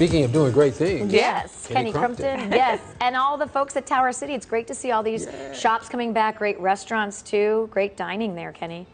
Speaking of doing great things. Yes, Kenny Kenny, Crumpton. Crumpton. yes, and all the folks at Tower City. It's great to see all these shops coming back. Great restaurants too. Great dining there, Kenny.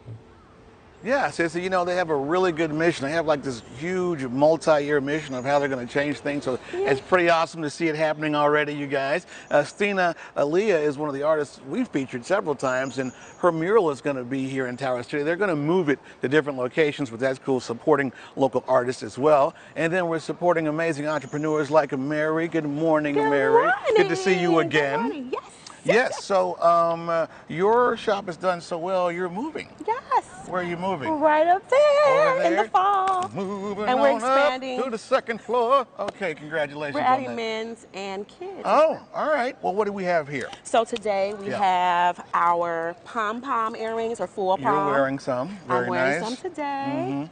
Yeah, so, so, you know, they have a really good mission. They have like this huge multi-year mission of how they're going to change things. So it's pretty awesome to see it happening already, you guys. Uh, Stina Aaliyah is one of the artists we've featured several times, and her mural is going to be here in Tower City. They're going to move it to different locations, but that's cool, supporting local artists as well. And then we're supporting amazing entrepreneurs like Mary. Good morning, Mary. Good to see you again. Good morning. Yes. Yes, so um, uh, your shop has done so well, you're moving. Yes. Where are you moving? Right up there, Over in the fall. Moving And we're on expanding. up to the second floor. Okay, congratulations We're adding men's and kids. Oh, all right. Well, what do we have here? So today we Yeah. have our pom pom earrings or full pom. You're wearing some. Very I'm wearing nice. Some today.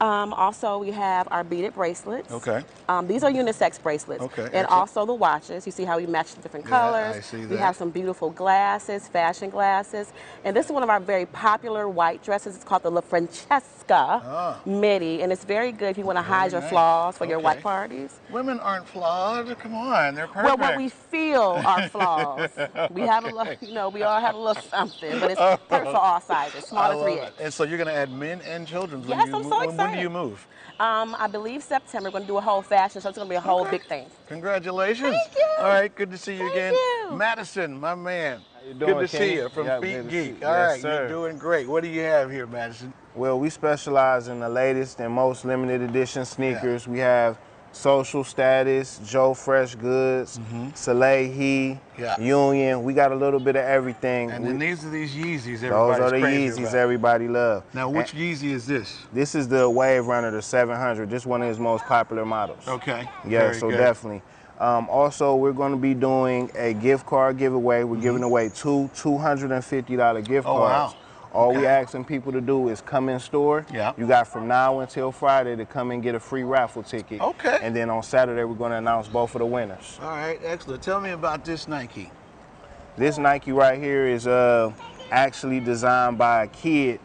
Um, also, we have our beaded bracelets. Okay. Um, these are unisex bracelets. Okay, And excellent. also the watches. You see how we match the different Yeah, colors. I see that. We have some beautiful glasses, fashion glasses. And this is one of our very popular white dresses. It's called the La Francesca Ah. midi. And it's very good if you want to hide your nice. flaws for your white parties. Women aren't flawed. Come on, they're perfect. Well, what we feel are flaws. We have a little, you know, we all have a little something, but it's perfect for all sizes, small to love three it. X. And so you're going to add men and children's when Yes, you I'm so when, when do you move? Um, I believe September. We're going to do a whole fashion show. It's going to be a whole big thing. Congratulations. Thank you. All right, good to see you Thank again. you. Madison, my man. you good doing, to see you from Yeah, Feet Geek. see- All yes, right, you're doing great. What do you have here, Madison? Well, we specialize in the latest and most limited edition sneakers. We have Social Status, Joe Fresh Goods, Salehe, Mm-hmm. Yeah. Union. We got a little bit of everything. And We- then these are these Yeezys those are the Yeezys about. everybody love. Now, which And Yeezy is this? this is the Wave Runner, the 700. This one of his most popular models. Okay. Yeah, very so good. definitely. Um, also, we're going to be doing a gift card giveaway. We're giving away two $250 gift Mm-hmm. Oh, cards. wow. All we Okay. asking people to do is come in store. Yeah. You got from now until Friday to come and get a free raffle ticket. Okay. And then on Saturday, we're going to announce both of the winners. All right, excellent. Tell me about this Nike. This Nike right here is uh, actually designed by a kid.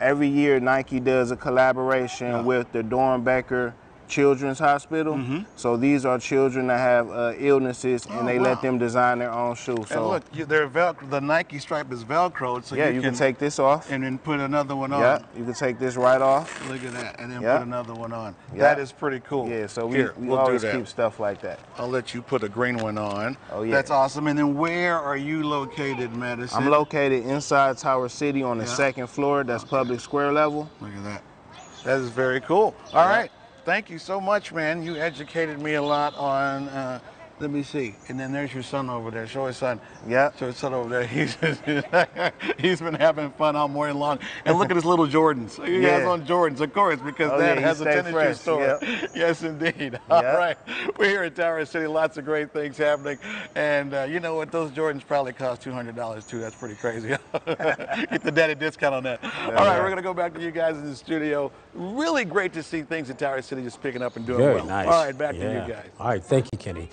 Every year, Nike does a collaboration Yeah. with the Doernbecher Children's Hospital. Mm-hmm. So these are children that have uh, illnesses, and Oh, they wow. let them design their own shoes. and So look, you, they're Velcro. The Nike stripe is Velcroed, so yeah, you, you can, take this off. and then put another one on. Yeah, you can take this right off. Look at that, and then Yeah. put another one on. Yeah. That is pretty cool. Yeah, so we, Here, we we'll always keep stuff like that. I'll let you put a green one on. Oh, yeah. That's awesome. And then where are you located, Madison? I'm located inside Tower City on the second floor. That's public square level. Look at that. That is very cool. All Yeah. right. Thank you so much, man. You educated me a lot on. Uh, let me see. And then there's your son over there. Show his son. Yeah. Show his son over there. He's he's been having fun all morning long. And look at his little Jordans. He has on Jordans, of course, because Oh, Dad yeah, has a stay tennis shoe store. Yeah. Yes, indeed. All Yeah. right. We're here in Tower City. Lots of great things happening. And uh, you know what? Those Jordans probably cost $200 too. That's pretty crazy. Get the daddy discount on that. All right. yeah. We're going to go back to you guys in the studio. Really great to see things in Tower City just picking up and doing Very well. nice. All right. Back to you guys. All right. Thank you, Kenny.